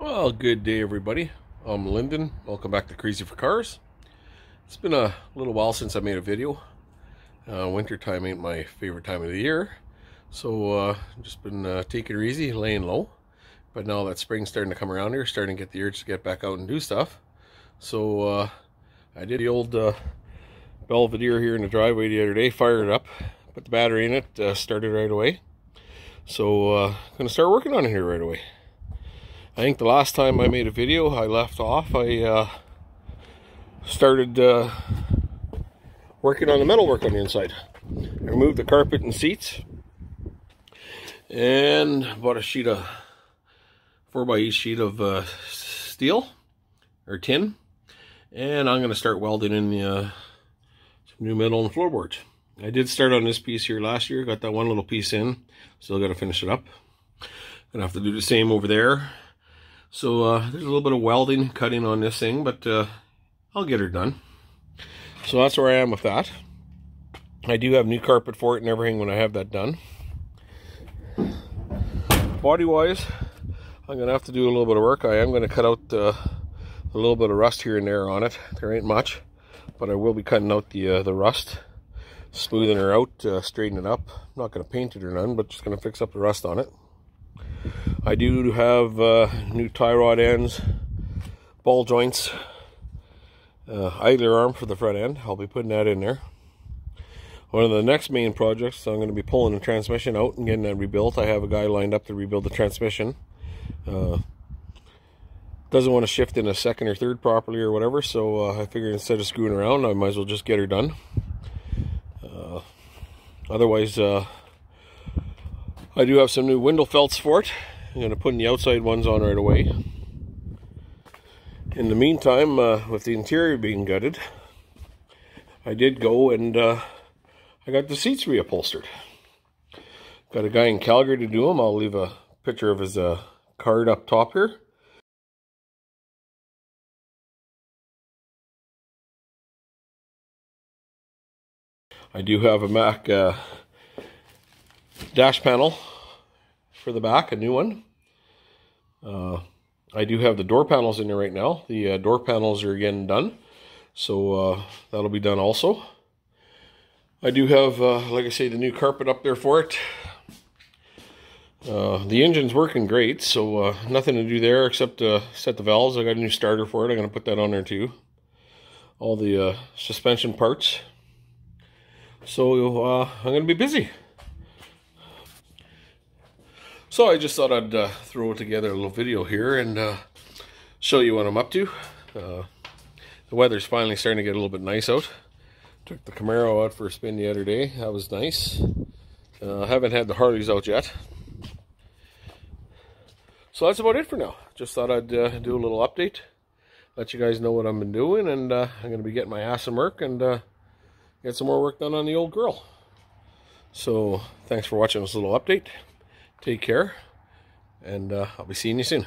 Well, good day, everybody. I'm Lyndon. Welcome back to Krazy for Cars. It's been a little while since I made a video. Uh, winter time ain't my favorite time of the year, so uh, just been uh, taking it easy, laying low. But now that spring's starting to come around here, starting to get the urge to get back out and do stuff. So uh, I did the old uh, Belvedere here in the driveway the other day, fired it up, put the battery in it, uh, started right away. So uh, gonna start working on it here right away. I think the last time I made a video, I left off. I uh, started uh, working on the metal work on the inside. I removed the carpet and seats and bought a sheet of 4x8 sheet of uh, steel or tin and I'm going to start welding in the uh, some new metal and floorboards. I did start on this piece here last year, got that one little piece in, still got to finish it up. Gonna have to do the same over there so uh, there's a little bit of welding, cutting on this thing, but uh, I'll get her done. So that's where I am with that. I do have new carpet for it and everything when I have that done. Body-wise, I'm going to have to do a little bit of work. I am going to cut out uh, a little bit of rust here and there on it. There ain't much, but I will be cutting out the uh, the rust, smoothing her out, uh, straightening it up. I'm not going to paint it or none, but just going to fix up the rust on it. I do have uh, new tie rod ends, ball joints, uh, idler arm for the front end. I'll be putting that in there. One of the next main projects, I'm going to be pulling the transmission out and getting that rebuilt. I have a guy lined up to rebuild the transmission. Uh, doesn't want to shift in a second or third properly or whatever, so uh, I figured instead of screwing around, I might as well just get her done. Uh, otherwise, uh, I do have some new window felts for it. I'm going to put the outside ones on right away. In the meantime, uh, with the interior being gutted, I did go and uh, I got the seats reupholstered. Got a guy in Calgary to do them. I'll leave a picture of his uh, card up top here. I do have a Mac uh, dash panel for the back, a new one. Uh, I do have the door panels in there right now. The uh, door panels are again done, so uh, that'll be done also. I do have, uh, like I say, the new carpet up there for it. Uh, the engine's working great, so uh, nothing to do there except set the valves. I got a new starter for it. I'm going to put that on there too. All the suspension parts. So I'm going to be busy. So I just thought I'd uh, throw together a little video here and uh, show you what I'm up to. Uh, the weather's finally starting to get a little bit nice out. Took the Camaro out for a spin the other day. That was nice. Uh, haven't had the Harleys out yet. So that's about it for now. Just thought I'd uh, do a little update. Let you guys know what I've been doing. And uh, I'm going to be getting my ass in work and uh, get some more work done on the old girl. So thanks for watching this little update. Take care, and uh, I'll be seeing you soon.